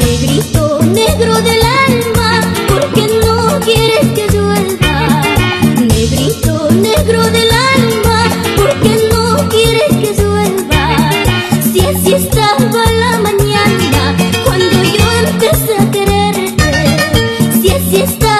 Negrito, negro del alma, porque no quieres que suelva. Negrito, negro del alma, porque no quieres que suelva, si así estás. звезда